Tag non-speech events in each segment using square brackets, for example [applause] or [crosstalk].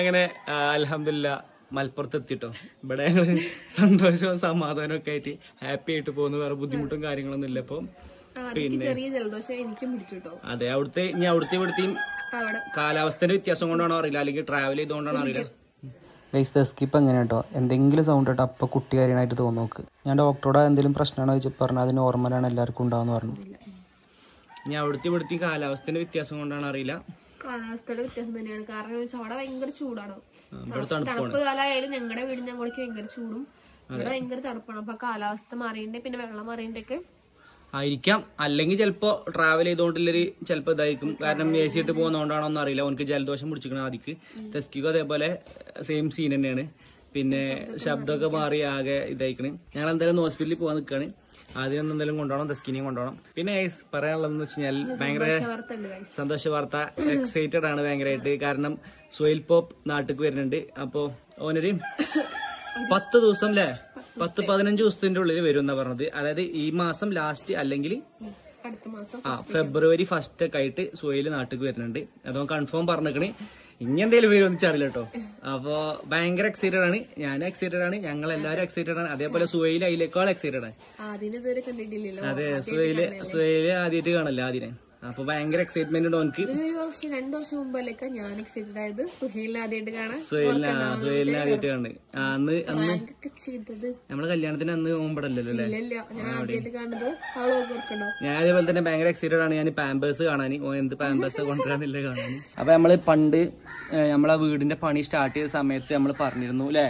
അങ്ങനെ അലഹമില്ല മലപ്പുറത്ത് എത്തിട്ടോ. ഇവിടെ ഞങ്ങൾ സന്തോഷവും സമാധാനവും ഒക്കെ ആയിട്ട് ഹാപ്പി ആയിട്ട് പോകുന്നു. വേറെ ബുദ്ധിമുട്ടും കാര്യങ്ങളൊന്നും ഇല്ല ഇപ്പൊ. പിന്നെ അതെ അവിടുത്തെ ഇനി അവിടുത്തെ ഇവിടുത്തെയും കാലാവസ്ഥയുടെ വ്യത്യാസം കൊണ്ടാണോ അറിയില്ല. അല്ലെങ്കിൽ ട്രാവൽ ചെയ്തുകൊണ്ടാണോ അറിയില്ല. ഗൈസ് ദസ്കിപ്പ് എങ്ങനെ കേട്ടോ എന്തെങ്കിലും സൗണ്ട് കേട്ടോ അപ്പൊ കുട്ടി കാര്യമായിട്ട് തോന്നുന്നു നോക്ക് ഞാൻ ഡോക്ടറോട് എന്തെങ്കിലും പ്രശ്നമാണോ ചോദിച്ചു പറഞ്ഞു അത് നോർമലാണ് എല്ലാവർക്കും ഉണ്ടാവുമെന്ന് പറഞ്ഞു. ഇനി അവിടുത്തെ ഇവിടുത്തെ കാലാവസ്ഥയുടെ വ്യത്യാസം കൊണ്ടാണോ അറിയില്ല. കാലാവസ്ഥയുടെ വ്യത്യാസം തന്നെയാണ്. കാരണം വെച്ചാൽ അവിടെ ഭയങ്കര ചൂടാണ്. തണുപ്പ് കാലമായാലും ഞങ്ങളുടെ വീടിന് അങ്ങോട്ടേക്ക് ഭയങ്കര ചൂടും. ഇവിടെ ഭയങ്കര തണുപ്പാണ്. അപ്പൊ കാലാവസ്ഥ മാറിയതിന്റെ പിന്നെ വെള്ളം മാറിയതിന്റെ ഒക്കെ ആയിരിക്കാം. അല്ലെങ്കിൽ ചിലപ്പോ ട്രാവൽ ചെയ്തോണ്ടുള്ളൊരു ചിലപ്പോ ഇതായിരിക്കും. കാരണം എ സി ഇട്ട് പോകുന്നോണ്ടാണോന്നറിയില്ല. ഒന്നും അറിയില്ല അവനക്ക് ജലദോഷം പിടിച്ചിരിക്കണ ആദ്യക്ക് ടെസ്റ്റിക്കും അതേപോലെ സെയിം സീൻ തന്നെയാണ്. പിന്നെ ശബ്ദമൊക്കെ മാറി ആകെ ഇതായിക്കണ്. ഞങ്ങൾ എന്തായാലും ഹോസ്പിറ്റലിൽ പോകാൻ നിൽക്കുകയാണ് ആദ്യം ഒന്ന് എന്തായാലും കൊണ്ടുപോകണം ദസ്കിനെയും കൊണ്ടുപോകണം പിന്നെ ഗൈസ് പറയാനുള്ളതെന്ന് വെച്ച് കഴിഞ്ഞാൽ ഭയങ്കര. സന്തോഷ വാർത്ത എക്സൈറ്റഡ് ആണ് ഭയങ്കരമായിട്ട് കാരണം സോയിൽ പോപ്പ് നാട്ടിക്ക് വരുന്നുണ്ട്. അപ്പോ ഓനൊരു പത്ത് ദിവസം അല്ലേ പത്ത് പതിനഞ്ച് ദിവസത്തിന്റെ ഉള്ളിൽ വരും എന്നാ പറഞ്ഞത്. അതായത് ഈ മാസം ലാസ്റ്റ് അല്ലെങ്കിൽ അടുത്ത മാസം ആ ഫെബ്രുവരി ഫസ്റ്റ് ഒക്കെ ആയിട്ട് സുഹേൽ നാട്ടിലേക്ക് വരുന്നുണ്ട്. അതോ കൺഫേം പറഞ്ഞേക്കണ്. ഇനി എന്തെങ്കിലും വരും എന്ന് അറിയില്ല കേട്ടോ. അപ്പോ ഭയങ്കര എക്സൈറ്റഡ് ആണ്. ഞാനും എക്സൈറ്റഡ് ആണ്. ഞങ്ങൾ എല്ലാരും എക്സൈറ്റഡ് ആണ്. അതേപോലെ സുഹൈൽ അതിലേക്കാൾ എക്സൈറ്റഡ് ആണ്. അതെ സുഹൈൽ സുഹൈൽ ആദ്യമായിട്ട് കാണല്ലോ ആദ്യം? അപ്പൊ ഭയങ്കര എക്സൈറ്റ്മെന്റ് ഉണ്ട് ഓനക്ക് വർഷം രണ്ടു വർഷം മുമ്പല്ലേക്കാ ഞാൻ എക്സൈറ്റഡ് ആയത്? സുഹേലിനെ ആദ്യമായിട്ട് കാണാൻ സുഹൈലിനെ സുഹൈലിനെ ആദ്യമായിട്ട് കാണുന്നത് അന്ന് അന്ന് ചെയ്തത്. നമ്മളെ കല്യാണത്തിന് അന്ന് ഓമ്പടല്ലോ അല്ലേ? ഞാൻ അതേപോലെ തന്നെ ഭയങ്കര എക്സൈറ്റഡ് ആണ് ഞാൻ പാമ്പേഴ്സ് കാണാൻ ഓ എന്ത് പാമ്പേഴ്സ് [laughs] കൊണ്ടുവരാന്നില്ല കാണാൻ അപ്പൊ നമ്മൾ പണ്ട് നമ്മളെ വീടിന്റെ പണി സ്റ്റാർട്ട് ചെയ്ത സമയത്ത് നമ്മൾ പറഞ്ഞിരുന്നു അല്ലെ?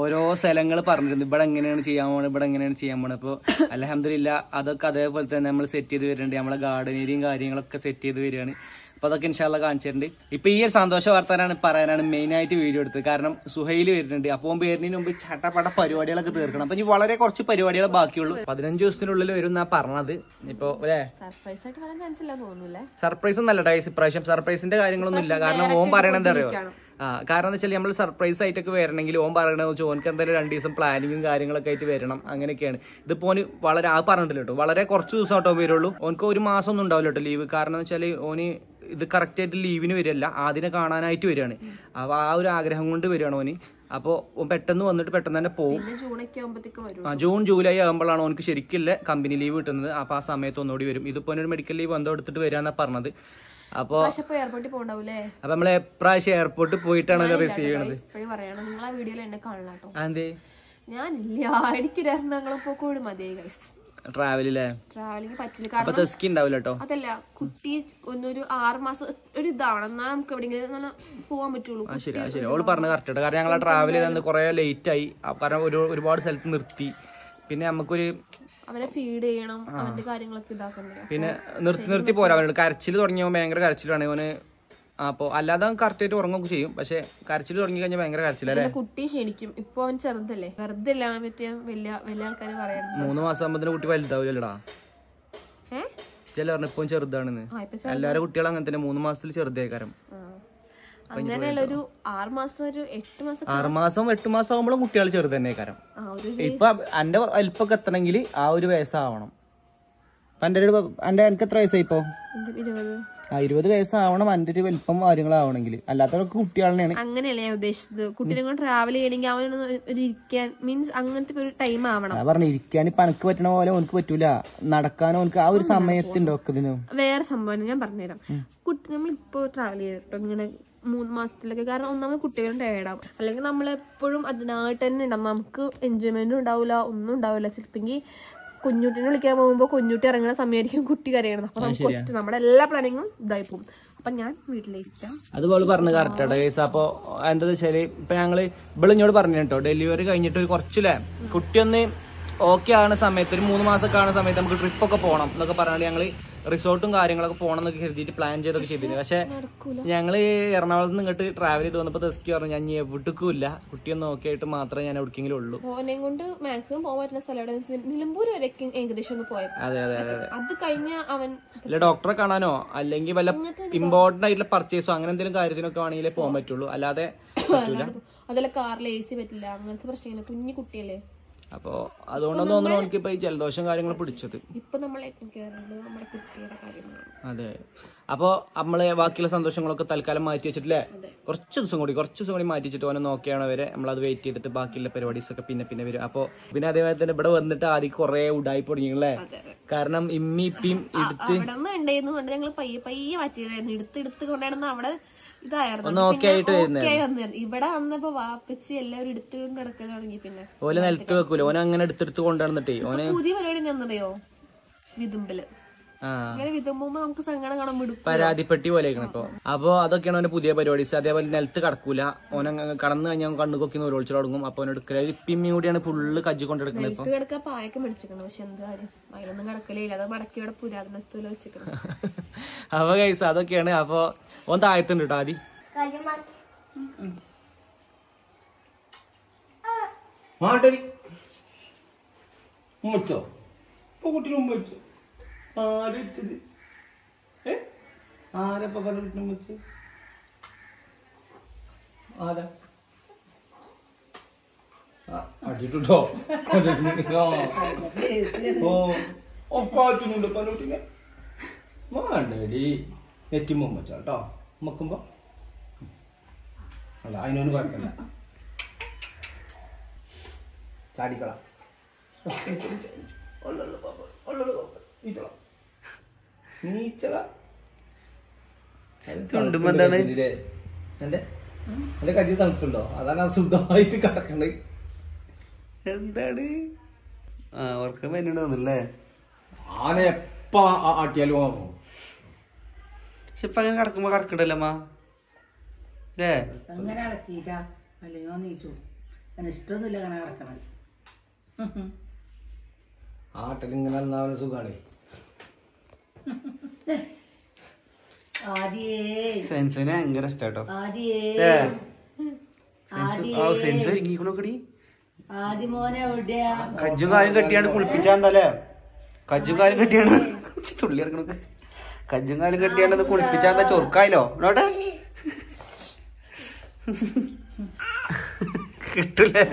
ഓരോ സ്ഥലങ്ങൾ പറഞ്ഞിരുന്നു. ഇവിടെ എങ്ങനെയാണ് ചെയ്യാൻ പോണത് ഇവിടെ എങ്ങനെയാണ് ചെയ്യാൻ പോണത് അപ്പൊ അലഹമില്ല അതൊക്കെ അതേപോലെ തന്നെ നമ്മൾ സെറ്റ് ചെയ്ത് വരുന്നുണ്ട്. നമ്മളെ ഗാർഡൻ ഏരിയയും കാര്യങ്ങളൊക്കെ സെറ്റ് ചെയ്ത് വരികയാണ്. അപ്പോൾ അതൊക്കെ ഇൻഷാല്ല കാണിച്ചിട്ടുണ്ട്. ഇപ്പൊ ഈ ഒരു സന്തോഷ വാർത്താനാണ് പറയാനാണ് മെയിനായിട്ട് വീഡിയോ എടുത്തത്. കാരണം സുഹൈൽ വരുന്നുണ്ട്. അപ്പോൾ വരുന്നതിന് മുമ്പ് ചട്ടപ്പട പരിപാടികളൊക്കെ തീർക്കണം. അപ്പൊ ഇനി വളരെ കുറച്ച് പരിപാടികൾ ബാക്കിയുള്ളൂ. പതിനഞ്ച് ദിവസത്തിനുള്ളിൽ വരും എന്നാ പറഞ്ഞത്. ഇപ്പൊ അല്ലേ? സർപ്രൈസ് ഒന്നല്ല ഡൈസ് ഇപ്രാവശ്യം സർപ്രൈസിന്റെ കാര്യങ്ങളൊന്നും ഇല്ല കാരണം ഓം പറയണെന്താ അറിയോ? കാരണം എന്ന് വെച്ചാൽ നമ്മൾ സർപ്രൈസ് ആയിട്ടൊക്കെ വരണമെങ്കിൽ ഓൻ പറയണത് വെച്ചാൽ ഓനക്ക് എന്തായാലും രണ്ട് ദിവസം പ്ലാനിങ്ങും കാര്യങ്ങളൊക്കെ ആയിട്ട് വരണം. അങ്ങനെയൊക്കെയാണ്. ഇതിപ്പോൾ ഓന് വളരെ ആ പറഞ്ഞിട്ടില്ല കേട്ടോ. വളരെ കുറച്ച് ദിവസം കേട്ടോ വരുള്ളൂ. ഓനക്ക് ഒരു മാസം ഒന്നും ഉണ്ടാവില്ല കേട്ടോ ലീവ് കാരണം എന്ന് വെച്ചാൽ ഓന് ഇത് കറക്റ്റ് ആയിട്ട് ലീവിന് വരില്ല ആദ്യം കാണാനായിട്ട് വരികയാണ്. അപ്പോൾ ആ ഒരു ആഗ്രഹം കൊണ്ട് വരികയാണ് ഓന്. അപ്പോൾ പെട്ടെന്ന് വന്നിട്ട് പെട്ടെന്ന് തന്നെ പോകും ആ ജൂൺ ജൂലൈ ആകുമ്പോഴാണ് ഓനക്ക് ശരിക്കില്ല കമ്പനി ലീവ് കിട്ടുന്നത്. അപ്പോൾ ആ സമയത്ത് ഒന്നുകൂടി വരും. ഇതിപ്പോൾ ഒരു മെഡിക്കൽ ലീവ് എന്തോ എടുത്തിട്ട് വരാന്നാ പറഞ്ഞത്. അപ്പോ എയർപോർട്ടിൽ പോകണ്ടാവൂലേ അപ്പൊ നമ്മൾ എപ്രാവശ്യം എയർപോർട്ടിൽ പോയിട്ടാണ് റിസീവ് ചെയ്യണത്. ഇപ്പഴും പറയണം നിങ്ങൾ ആ വീഡിയോയിൽ എന്നെ കാണണം കേട്ടോ അതെന്തേ? ഞാനില്ല. എനിക്കൊരു എറണാകുളം പോക്കോട് മതി ഗൈസ് ട്രാവലില്ലേ ട്രാവലിംഗ് പറ്റില്ല. അപ്പൊ കാരണം തെസ്കി ഉണ്ടാവില്ല കേട്ടോ അതല്ല കുട്ടി ഒന്നൊരു ആറ് മാസം ഒരു നമുക്ക് എവിടെയെങ്കിലും നല്ല പോകാൻ പറ്റുള്ളൂ. ശരി ശരി അവൾ പറഞ്ഞ കറക്റ്റ് കാരണം ഞങ്ങൾ ട്രാവൽ ചെയ്തത് കുറെ ലേറ്റ് ആയി. കാരണം ഒരു ഒരുപാട് സ്ഥലത്ത് നിർത്തി. പിന്നെ നമുക്കൊരു അവനെ ഫീഡ് ചെയ്യണം അവന്റെ കാര്യങ്ങളൊക്കെ ഇതാക്കണ്ടേ പിന്നെ നിർത്തി നിർത്തി പോരാ അവനോട്. കരച്ചിൽ തുടങ്ങിയവൻ ഭയങ്കര കരച്ചിലാണ്. അവന് അപ്പോ അല്ലാതെ കറക്റ്റ് ആയിട്ട് ഉറങ്ങുകയൊക്കെ ചെയ്യും. പക്ഷെ കരച്ചിൽ തുടങ്ങി കഴിഞ്ഞാൽ ഭയങ്കര കരച്ചിലല്ലേ കുട്ടി ക്ഷണിക്കും ഇപ്പൊ അവൻ ചെറുതല്ലേ? വെറുതെ അല്ല പറ്റിയ വലിയ വലിയ ആൾക്കാർ പറയാം മൂന്ന് മാസം ആകുമ്പോ കുട്ടി വലുതാവില്ലടാ ഏഹ് ചില പറഞ്ഞു ഇപ്പം ചെറുതാണെന്ന്. എല്ലാവരും കുട്ടികളും അങ്ങനെ തന്നെ മൂന്ന് മാസത്തിൽ ചെറുതായി ആ. അങ്ങനെയുള്ള ഒരു ആറ് മാസം ഒരു എട്ട് മാസം ആറ് മാസം എട്ട് മാസം ആകുമ്പോഴും കുട്ടികൾ ചെറുത് തന്നെ കാരം ആ ഒരു ഇപ്പൊ എന്റെ വലിപ്പൊക്കെ എത്തണമെങ്കിൽ ആ ഒരു വയസ്സാവണം. എന്റെ ഒരു എന്റെ എനിക്ക് എത്ര വയസ്സായി ഇപ്പൊ? ആ ഇരുപത് വയസ്സാവണം. എന്റെ ഒരു വലിപ്പം കാര്യങ്ങളാവണമെങ്കിൽ. അല്ലാത്തവർക്ക് കുട്ടികളെയാണ് അങ്ങനെയല്ല ഞാൻ ഉദ്ദേശിച്ചത്. കുട്ടീനെ കൊണ്ട് ട്രാവൽ ചെയ്യണമെങ്കിൽ അവനൊന്ന് ഒരു- ഇരിക്കാൻ മീൻസ് അങ്ങനത്തെ ഒരു ടൈം ആവണം. പറഞ്ഞു ഇരിക്കാൻ ഇപ്പൊ എനിക്ക് പറ്റണ പോലെ ഓനക്ക് പറ്റൂല. നടക്കാനോ ഓനക്ക് ആ ഒരു സമയത്തുണ്ടോ വേറെ സംഭവം ഞാൻ പറഞ്ഞുതരാം. കുട്ടി നമ്മളിപ്പോ ട്രാവൽ ചെയ്തിട്ടോ ഇങ്ങനെ മൂന്ന് മാസത്തിലൊക്കെ. കാരണം ഒന്നാമത് കുട്ടികളും ടയേർഡാവും അല്ലെങ്കിൽ നമ്മളെപ്പോഴും അതിനായിട്ട് തന്നെ ഉണ്ടാവും. നമുക്ക് എൻജോയ്മെന്റും ഉണ്ടാവില്ല ഒന്നും ഉണ്ടാവില്ല ചിലപ്പെങ്കിൽ കുഞ്ഞുട്ടിനെ വിളിക്കാൻ പോകുമ്പോൾ കുഞ്ഞുട്ടി ഇറങ്ങുന്ന സമയമായിരിക്കും കുട്ടി കരയണം അപ്പം നമുക്ക് നമ്മുടെ എല്ലാ പ്ലാനിങ്ങും ഇതായി പോകും. അപ്പൊ ഞാൻ വീട്ടിലേക്ക്. അതുപോലെ പറഞ്ഞു കറക്റ്റ് കേസ് അപ്പൊ എന്താ വെച്ചാൽ ഇപ്പൊ ഞങ്ങൾ ഇവിടെ ഇങ്ങോട്ട് പറഞ്ഞു കേട്ടോ ഡെലിവറി കഴിഞ്ഞിട്ട് ഒരു കുറച്ചില്ലേ? കുട്ടിയൊന്ന് ഓക്കെ ആവുന്ന സമയത്ത് ഒരു മൂന്ന് മാസമൊക്കെ ആവുന്ന സമയത്ത് നമുക്ക് ട്രിപ്പ് ഒക്കെ പോകണം എന്നൊക്കെ പറഞ്ഞാൽ ഞങ്ങൾ റിസോർട്ടും കാര്യങ്ങളൊക്കെ പോകണം എന്നൊക്കെ കരുതിയിട്ട് പ്ലാൻ ചെയ്തൊക്കെ ചെയ്തിരുന്നു. പക്ഷെ ഞങ്ങൾ എറണാകുളത്ത് നിന്ന് ഇങ്ങോട്ട് ട്രാവൽ ചെയ്ത് വന്നപ്പോ തെസ്കി പറഞ്ഞു ഞാൻ ഇനി എവിടേക്കും ഇല്ല കുട്ടിയൊന്ന് ഓക്കെ ആയിട്ട് മാത്രമേ ഞാൻ എവിടേക്കെങ്കിലും ഉള്ളൂ. കൊണ്ട് മാക്സിമം പോകാൻ പറ്റുന്ന സ്ഥലം നിലമ്പൂർ വരെ ഏകദേശം ഒന്ന് പോയത് അതെ അതെ അതെ അതെ. കഴിഞ്ഞ അവൻ അല്ല ഡോക്ടറെ കാണാനോ? അല്ലെങ്കിൽ വല്ല ഇമ്പോർട്ടന്റ് ആയിട്ടുള്ള പർച്ചേസോ അങ്ങനെ എന്തെങ്കിലും കാര്യത്തിനൊക്കെ ആണെങ്കിലേ പോകാൻ പറ്റുള്ളൂ. അല്ലാതെ പറ്റൂല. അതല്ല കാറിൽ എ സി പറ്റില്ല അങ്ങനത്തെ പ്രശ്നങ്ങൾ കുഞ്ഞു കുട്ടിയല്ലേ. അപ്പോ അതുകൊണ്ടൊന്നും തോന്നുന്നു എനിക്ക് ഇപ്പൊ ഈ ജലദോഷം കാര്യങ്ങൾ പിടിച്ചത്. ഇപ്പൊ നമ്മൾ നമ്മുടെ കുട്ടിയുടെ കാര്യങ്ങളാണ്. അതെ. അപ്പോ നമ്മളെ ബാക്കിയുള്ള സന്തോഷങ്ങളൊക്കെ തൽക്കാലം മാറ്റി വെച്ചിട്ടില്ലേ? കുറച്ച് ദിവസം കൂടി കുറച്ച് ദിവസം കൂടി മാറ്റി വെച്ചിട്ട് ഓനെ നോക്കിയാണ് വരെ നമ്മളത് വെയിറ്റ് ചെയ്തിട്ട് ബാക്കിയുള്ള പരിപാടീസ് ഒക്കെ പിന്നെ പിന്നെ വരും. അപ്പോ പിന്നെ അതേപോലെ തന്നെ ഇവിടെ വന്നിട്ട് ആദ്യം കുറെ ഉടായി പൊടിഞ്ഞിങ്ങളെ കാരണം ഇമ്മി ഇപ്പിയും എടുത്ത് ഞങ്ങൾ പയ്യെ പയ്യെ മാറ്റിയതായിരുന്നു. എടുത്ത് എടുത്ത് കൊണ്ടായിരുന്നു അവിടെ ഇതായിരുന്നു. ഇവിടെ വന്നപ്പോ വാപ്പിച്ച് എല്ലാവരും എടുത്തിട്ടും കിടക്കൽ തുടങ്ങി പിന്നെ ഓലെ നിലത്ത് വെക്കൂല. ഓന അങ്ങനെ എടുത്തെടുത്ത് കൊണ്ടുവന്നിട്ടേ. ഓനെ പുതിയ പരിപാടി എന്നറിയോ വിതുമ്പൽ. ഇങ്ങനെ നമുക്ക് സങ്കടം കാണാൻ വിടും പരാതിപ്പെട്ടി പോലെ ഇപ്പൊ. അപ്പൊ അതൊക്കെയാണ് ഓന്റെ പുതിയ പരിപാടീസ് അതേപോലെ നിലത്ത് കടക്കൂല. ഓന കടന്നു കഴിഞ്ഞാൽ കണ്ണു കൊക്കി നൂലോളിച്ചു തുടങ്ങും. അപ്പൊ ഓനെ എടുക്കല. ഇപ്പിമ്മി കൂടിയാണ് ഫുള്ള് കജ്ജി കൊണ്ടെടുക്കുന്നത് ഇത് കിടക്കാൻ പായൊക്കെ പക്ഷെ എന്താ അതിലൊന്നും കിടക്കലില്ല അത് മടക്കിയുടെ പുരാതന വസ്തുവിൽ വെച്ചിക്കണം [laughs] അപ്പൊ കൈസ് അതൊക്കെയാണ്. അപ്പൊ ഓൻ താഴത്തുണ്ട് കേട്ടോ ആദ്യം മാട്ടരി ഉമ്മച്ചോ ഇപ്പൊ കുട്ടിയുടെ ഉമ്മച്ചോ ആരെച്ചത് ഏ? ആരപ്പ പറഞ്ഞു ഉമ്മച്ച് ആരാ? അടിട്ടോ [laughs] ഓ ഒക്കാറ്റുന്നുണ്ട് പലോട്ടിനെ വേണ്ടടി എത്തിമ്പോ വെച്ചോ കേട്ടോ. മക്കുമ്പോ അല്ല അതിനൊന്നും കുഴപ്പമില്ല. ചാടിക്കളാം. നീച്ചള. എന്താണ്? എന്റെ എന്റെ കജ്ജി തണുപ്പുണ്ടോ? അതാണ് സുഖമായിട്ട് കിടക്കണത്. എന്താണ്? ആ ഉറക്കം വരുന്നുണ്ട് തോന്നുന്നല്ലേ ആന എപ്പ ആട്ടിയാലും ആകും പക്ഷെ ഇപ്പൊ അങ്ങനെ കിടക്കുമ്പോ കിടക്കണ്ടല്ലോ അമ്മ? അല്ലേ അങ്ങനെ അടക്കിയിട്ടാ അല്ലെങ്കിൽ നീച്ചു. ഇഷ്ടമൊന്നുമില്ല അങ്ങനെ ആട്ടിലിങ്ങനെ എന്നാലും സുഖാണേ. സെൻസിന് ഭയങ്കര ഇഷ്ടാട്ടോ. സെൻസ് ഒരുങ്ങിക്കണോക്കടി? കജ്ജും കാലും കെട്ടിയാണ് കുളിപ്പിച്ചാ എന്താല്ലേ കജ്ജും കാലും കെട്ടിയാണ് തുള്ളി ഇറങ്ങണ കജ്ജും കാലും കെട്ടിയാണ് അത് കുളിപ്പിച്ചാ എന്താ ചൊറുക്കായല്ലോ. നോട്ടെ? കിട്ടൂലേ?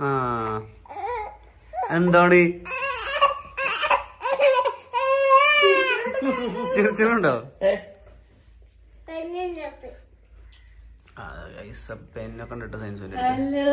ആ. എന്താണ്? ചിരിച്ചിട്ടുണ്ടോ? പെന്നൊക്കെ ഉണ്ട് സയൻസ് ഹലോ?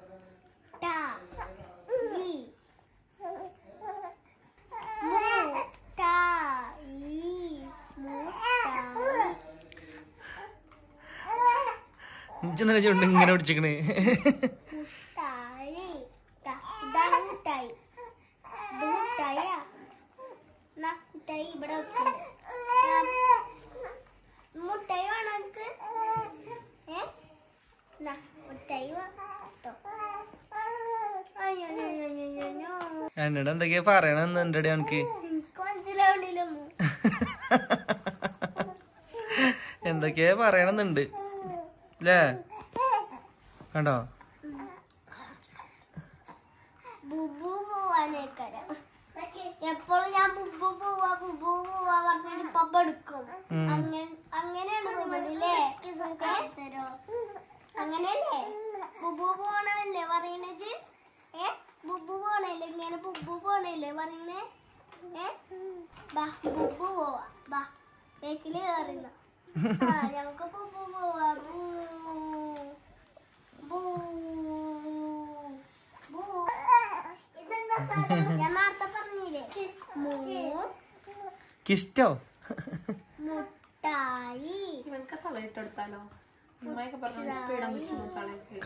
ഇജ്ജെന്നല്ല ചുണ്ട് ഇങ്ങനെ പിടിച്ചിക്കണ്. മുട്ടായി. വേണം എനിക്ക് ഏ. എന്നോട് എന്തൊക്കെയാ പറയണെന്ന് എന്റെ അടി എനിക്ക് എന്തൊക്കെയാ പറയണമെന്നുണ്ട് അല്ലേ കണ്ടോ? എപ്പോഴും ഞാൻ ബുബു പോവാ ബുബു പോവാ പറഞ്ഞിട്ട് പപ്പ എടുക്കും. അങ്ങനെയല്ലേ? ബുബു പോണല്ലേ പറയണത് ഏ? ബുബു പോണല്ലേ ഇങ്ങനെ ബുബു പോണല്ലേ പറയണേ ഏ? ബാ ബുബു പോവാ. ബാ ബേക്കിൽ കയറുന്ന ആ ഞങ്ങൾക്ക് ബുബു പോവാ. കിസ്റ്റോ? മുട്ടായി.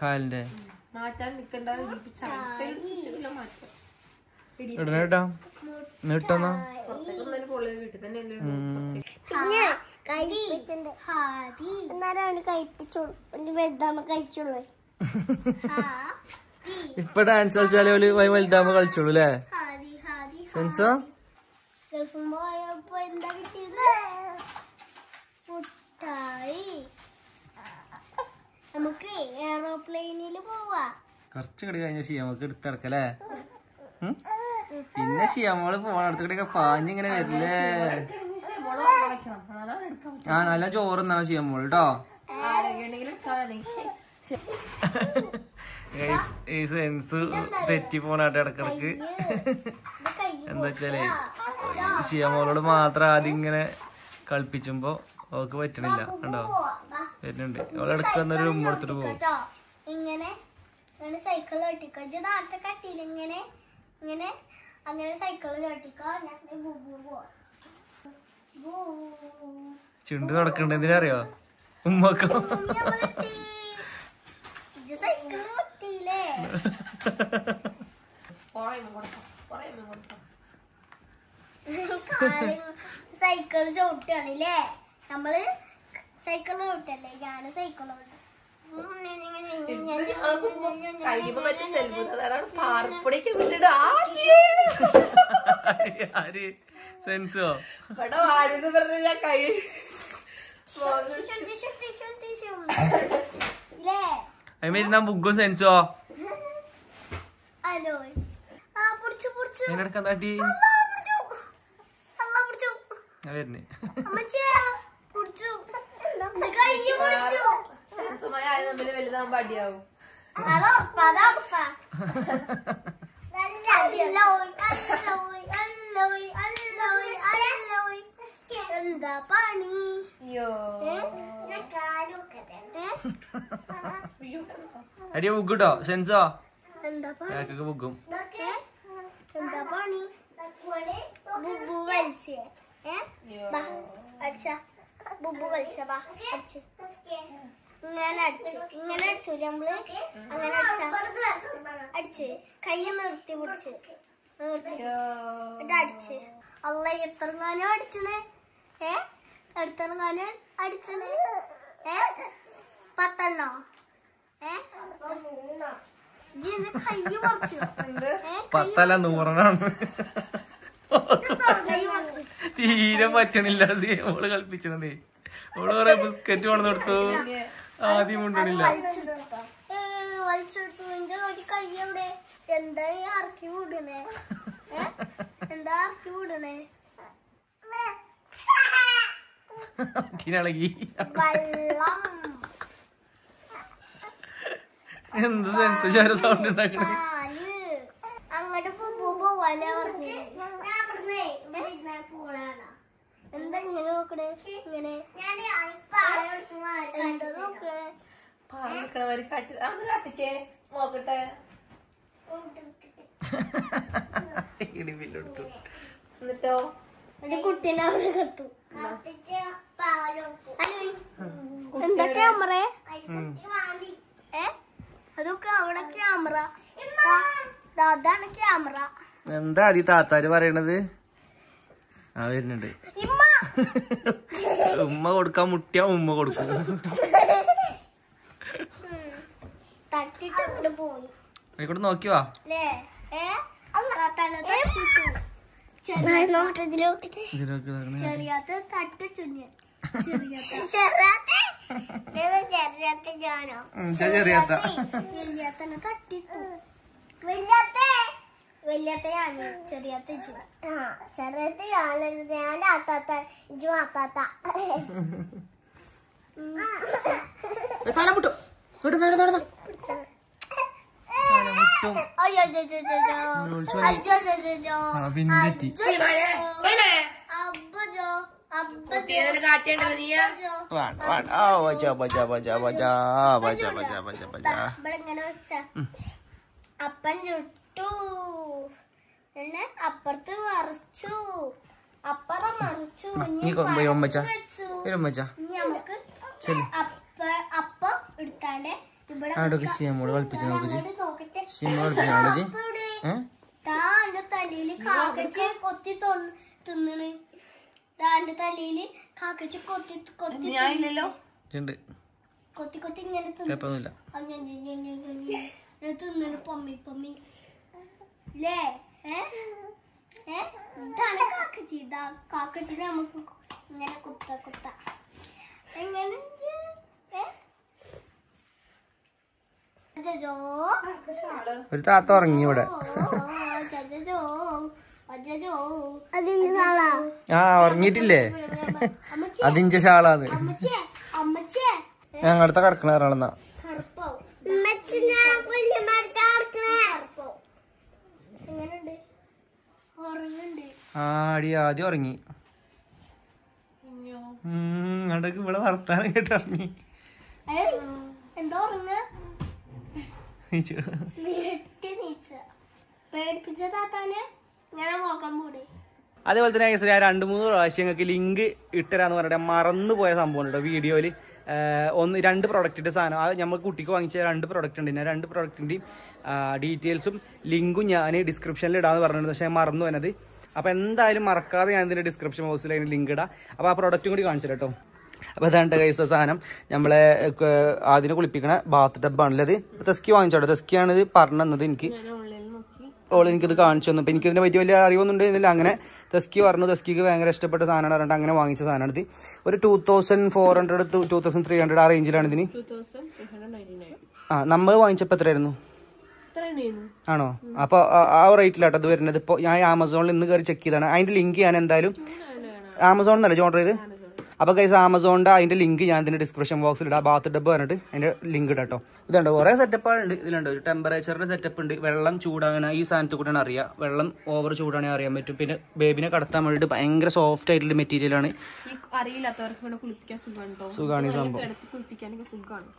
കാലിന്റെ. മാറ്റാൻ നിക്കണ്ട ഇടണേട്ടാ നിട്ടന്നാ. വീട്ടിൽ തന്നെ എന്നാലാണ് കഴിപ്പിച്ചോളൂ. വലുതാമ കഴിച്ചോളൂ. ഇപ്പൊ ഡാൻസ് കളിച്ചാലോ ഓൽ കളിച്ചോളൂ അല്ലേ സെൻസോ? നമുക്ക് എയറോപ്ലെയിനിൽ പോവാ. കുറച്ച് കടി കഴിഞ്ഞ ചെയ്യാം നമുക്ക് എടുത്തടക്കല്ലേ പിന്നെ ചെയ്യാമോൾ പോണടുത്ത് കൂടെയൊക്കെ പാഞ്ഞിങ്ങനെ വരില്ലേ? ആ നല്ല ചോറ് ചോറുന്നാണ് ചെയ്യാമോൾ കേട്ടോ ഈ സെൻസ് ഇടക്കിടക്ക്. എന്താ വെച്ചാലേ ഷിയമോളോട് മാത്രം ആദ്യം ഇങ്ങനെ കളിപ്പിച്ചുമ്പോ അവക്ക് പറ്റണില്ല കണ്ടോ? വരുന്നുണ്ട് അവളിടക്ക് വന്നൊരു ഉമ്മ എടുത്തിട്ട് പോകും. ഇങ്ങനെ സൈക്കിൾ ഓട്ടിക്കോ. കട്ടിയില്ല? ഇങ്ങനെ ഇങ്ങനെ അങ്ങനെ സൈക്കിൾ ഓട്ടിക്കോ. ചുണ്ട് നടക്കണ്ട എന്തിനറിയോ ഉമ്മക്കോ? സൈക്കിൾ ചവിട്ടാണല്ലേ നമ്മൾ സൈക്കിൾ ചവിട്ടല്ലേ? ഞാൻ സൈക്കിൾ സെൻസോ? കൈ. അതുമാതിരി നാം ബുക്കും സെൻസോ അതിനടക്കാൻ താട്ടി വരുന്നേ വലുതാകുമ്പോ അടിയാവും എന്താ പണി അടിയ ബുക്ക് സെൻസോ? ബുക്കും ഇങ്ങനെ ഇങ്ങനെ അടിച്ചു നമ്മൾ. അങ്ങനെ അടിച്ച്. കൈ നിർത്തി പിടിച്ച്. അടിച്ച്. അല്ല എത്രങ്ങാനും അടിച്ചത് ഏ? എത്രങ്ങാനും അടിച്ചത് ഏ? പത്തെണ്ണോ? പത്തല്ല നൂറെണ്ണാണ്. തീരെ പറ്റണില്ല ഓൾ കളിപ്പിച്ചണതേ ഓൾ കൊറേ ബിസ്ക്കറ്റ് കൊണ്ടു കൊടുത്തു. ആദ്യം കൊണ്ടുവന്നില്ല ഇളകി എന്റെ ഒരു കൈ എവിടെ എന്താ ഈ ഇറക്കി വിടണേ ഏ? എന്താ ഇറക്കി വിടണേ ഇളകി വെള്ളം എന്ത് സെൻസ് ചോര സൗണ്ട് ഉണ്ടാക്കണേ? അങ്ങോട്ട് പൂ പോവാനാ പറഞ്ഞേ. എന്താ ഇങ്ങനെ നോക്കണേ? ഇങ്ങനെ. എന്താ നോക്കണേ? പാലിക്കണവര് കാട്ടി അത് കാട്ടിക്കേ? നോക്കട്ടെ. ഇടിമില്ലെടുത്തു എന്നിട്ടോ? കുട്ടീനെ അവിടെ കത്തു എന്താ ക്യാമറ ഏ? അതൊക്കെ അവിടെ ക്യാമറ അതാണ് ക്യാമറ എന്താ അതി താത്താര് പറയണത്? ആ വരുന്നുണ്ട്. ഉമ്മ കൊടുക്കാൻ മുട്ടിയാ ഉമ്മ കൊടുക്കും. ആയിക്കോട്ടെ നോക്കി വാ. ചെറിയ തട്ട് ചുഞ്ഞ ചെറിയ ചെറിയാത്ത വലിയത്തെ? ഞാൻ ചെറിയാത്ത ചെറിയത്തെ ഞാനല്ല ഞാൻ ആത്താത്ത ഇജു ആത്താത്ത തലമുട്ടും അയ്യോ അപ്പൻ ചുട്ടു. പിന്നെ അപ്പുറത്ത് മറിച്ചു അപ്പുറം മറിച്ചു. അപ്പം എടുത്താണ്ട് ആടൊക്കെ ചെയ്യാമോൾ കളിപ്പിച്ചു നോക്കി കളിപ്പിച്ചു തലയിൽ കാക്കച്ചി കൊത്തി തിന്നണേ. ദാ തലയിൽ കാക്കച്ചു കൊത്തി കൊത്തി ഉണ്ട് കൊത്തി കൊത്തി ഇങ്ങനെ തിന്നു കുഴപ്പമൊന്നുമില്ല തിന്നു പൊമ്മി പൊമ്മി. ലേ ഇതാണ് കാക്കച്ചി. ഇതാ കാക്കച്ചിനെ നമുക്ക് ഇങ്ങനെ കുത്ത കുത്ത. എങ്ങനെ? ഒരു താത്ത ഉറങ്ങി ഇവിടെ. ആ ഉറങ്ങിയിട്ടില്ലേ? അമ്മച്ചി അതിഞ്ച ഷാളാന്ന്. ഞാൻ അടുത്ത ഞങ്ങളടുത്ത കിടക്കണ ഒരാളെന്നാ ആടി ആദ്യം ഉറങ്ങി. അങ്ങോട്ടേക്ക് ഇവിടെ വർത്താനം കേട്ട് ഉറങ്ങി. എന്താ ഉറങ്ങ പേടിപ്പിച്ച താത്താനെ അതേപോലെ തന്നെ guys, ഞാൻ രണ്ട് മൂന്ന് പ്രാവശ്യം ഞങ്ങൾക്ക് ലിങ്ക് ഇട്ടരാന്ന് പറഞ്ഞിട്ട് മറന്നു പോയ സംഭവം കേട്ടോ വീഡിയോയിൽ ഒന്ന് രണ്ട് പ്രൊഡക്റ്റിന്റെ സാധനം. അത് നമ്മൾ കുട്ടിക്ക് വാങ്ങിച്ച രണ്ട് പ്രൊഡക്റ്റ് ഉണ്ട്. ഞാൻ രണ്ട് പ്രൊഡക്റ്റിന്റെയും ഡീറ്റെയിൽസും ലിങ്കും ഞാൻ ഡിസ്ക്രിപ്ഷനിൽ ഇടാന്ന് പറഞ്ഞിട്ടുണ്ട്. പക്ഷേ മറന്നു പോയത്. അപ്പോൾ എന്തായാലും മറക്കാതെ ഞാൻ ഇതിന്റെ ഡിസ്ക്രിപ്ഷൻ ബോക്സിൽ അതിന് ലിങ്ക് ഇടാം. അപ്പോൾ ആ പ്രൊഡക്റ്റും കൂടി കാണിച്ചു കേട്ടോ അപ്പോൾ അതാണ് കൈസ സാധനം. നമ്മളെ ആദ്യം കുളിപ്പിക്കണ ബാത്ത് ടബാണല്ലോ അത് തെസ്കി വാങ്ങിച്ചോട്ടെ തെസ്കിയാണ് ഇത് പറഞ്ഞത് എനിക്ക്. ഓൾ എനിക്കിത് കാണിച്ചു തന്നു. എനിക്ക് ഇതിനെ പറ്റി വലിയ അറിവൊന്നും ഉണ്ടായിരുന്നില്ല. അങ്ങനെ തെസ്കി പറഞ്ഞു. തെസ്കിക്ക് ഭയങ്കര ഇഷ്ടപ്പെട്ട സാധനമാണ് പറഞ്ഞിട്ട് അങ്ങനെ വാങ്ങിച്ച സാധനമാണ് ഇത്. ഒരു two thousand four hundred two thousand three hundred ആ റേഞ്ചിലാണ് ഇതിന്. ആ നമ്മൾ വാങ്ങിച്ചപ്പോൾ എത്രയായിരുന്നു? ആണോ? അപ്പോൾ ആ റേറ്റിലാട്ടോ അത് വരുന്നത്. ഇപ്പോൾ ഞാൻ ആമസോണിൽ ഇന്ന് കയറി ചെക്ക് ചെയ്താണ്. അതിന്റെ ലിങ്ക് ഞാൻ എന്തായാലും ആമസോണിൽ നിന്നല്ലേ ഓർഡർ ചെയ്ത് അപ്പോൾ കൈസ് ആമസോണിന്റെ അതിന്റെ ലിങ്ക് ഞാൻ ഇതിന്റെ ഡിസ്ക്രിപ്ഷൻ ബോക്സിൽ ഇടാം. ബാത്ത് ഡബ്ബ് പറഞ്ഞിട്ട് അതിന്റെ ലിങ്ക് ഇടാം കേട്ടോ ഇതുണ്ട് കുറേ സെറ്റപ്പുകളുണ്ട് ഇതിലുണ്ട്. ഒരു ടെമ്പറേച്ചറിന്റെ സെറ്റപ്പ് ഉണ്ട്. വെള്ളം ചൂടാകാൻ ഈ സാധനത്തിൽ കൂടെയാണ് അറിയാം. വെള്ളം ഓവർ ചൂടാണെങ്കിൽ അറിയാൻ പറ്റും. പിന്നെ ബേബിനെ കടത്താൻ വേണ്ടിയിട്ട് ഭയങ്കര സോഫ്റ്റ് ആയിട്ടുള്ള മെറ്റീരിയലാണ് സുഖമാണ് ഈ സംഭവം.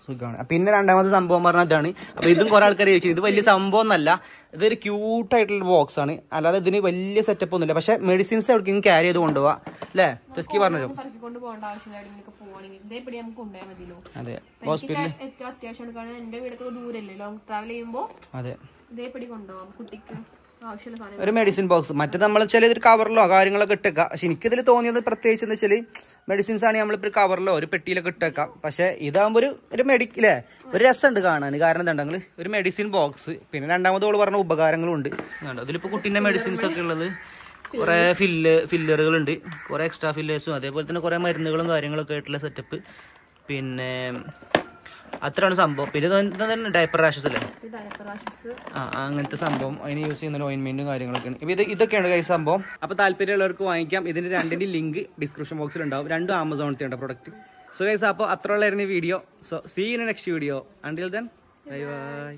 സുഖമാണ് പിന്നെ രണ്ടാമത്തെ സംഭവം പറഞ്ഞാൽ ഇതാണ്. അപ്പൊ ഇതും കുറെ ആൾക്കാർ ചോദിച്ചു. ഇത് വലിയ സംഭവം ഒന്നല്ല ഇതൊരു ക്യൂട്ട് ആയിട്ടുള്ള ബോക്സ് ആണ്. അല്ലാതെ ഇതിന് വലിയ സെറ്റപ്പ് ഒന്നുമില്ല. പക്ഷേ മെഡിസിൻസ് എവിടേക്കും ക്യാരി ചെയ്ത് കൊണ്ടുപോവാ. അല്ലേ? ടെസ്കി പറഞ്ഞു പോകേണ്ട ആവശ്യമില്ല. എവിടെയെങ്കിലും ഇതേ ഇതേപടി നമുക്ക് കൊണ്ടുപോയാൽ മതിയല്ലോ. ഹോസ്പിറ്റലിൽ ഏറ്റവും അത്യാവശ്യമാണ് കാരണം എന്റെ വീടൊക്കെ ദൂരല്ലേ. ലോങ് ട്രാവൽ ചെയ്യുമ്പോ അതെ. ഇതേപടി കൊണ്ടുപോകാം കുട്ടിക്ക് ആവശ്യമുള്ള സാധനം ഒരു മെഡിസിൻ ബോക്സ് മറ്റേ നമ്മൾ ചില ഇതൊരു കവറിലോ കാര്യങ്ങളൊക്കെ ഇട്ടേക്കാം. പക്ഷെ എനിക്കിതിൽ തോന്നിയത് പ്രത്യേകിച്ച് എന്ന് വെച്ചാൽ മെഡിസിൻസ് ആണ് നമ്മളിപ്പോൾ ഒരു കവറിലോ ഒരു പെട്ടിയിലൊക്കെ ഇട്ടേക്കാം. പക്ഷെ ഇതാകുമ്പോൾ ഒരു ഒരു മെഡിക്കലേ ഒരു രസമുണ്ട് കാണാൻ കാരണം എന്താണെങ്കിൽ ഒരു മെഡിസിൻ ബോക്സ് പിന്നെ രണ്ടാമത് ഓൾ പറഞ്ഞ ഉപകാരങ്ങളും ഉണ്ട് അതിലിപ്പോൾ കുട്ടീന്റെ മെഡിസിൻസ് ഒക്കെ ഉള്ളത് കുറേ ഫില്ല് ഫില്ലറുകളുണ്ട് കുറേ എക്സ്ട്രാ ഫില്ലേഴ്സും അതേപോലെ തന്നെ കുറേ മരുന്നുകളും കാര്യങ്ങളൊക്കെ ആയിട്ടുള്ള സെറ്റപ്പ് പിന്നെ അത്രയാണ് സംഭവം. പിന്നെ തന്നെ ഡയപ്പർ റാഷസ് അല്ലേ? ആ അങ്ങനത്തെ സംഭവം അതിന് യൂസ് ചെയ്യുന്ന ഓയിൻമെന്റും കാര്യങ്ങളൊക്കെയാണ് ഇപ്പൊ ഇത് ഇതൊക്കെയാണ് കൈ സംഭവം. അപ്പൊ താല്പര്യമുള്ളവർക്ക് വാങ്ങിക്കാം. ഇതിന്റെ രണ്ടിന്റെ ലിങ്ക് ഡിസ്ക്രിപ്ഷൻ ബോക്സിൽ ഉണ്ടാവും. രണ്ടും ആമസോണിൽ ഉണ്ട് പ്രൊഡക്റ്റ് സോ ഗൈസ് അപ്പോൾ അത്ര ഉള്ളായിരുന്നു ഈ video so see in next video until then bye bye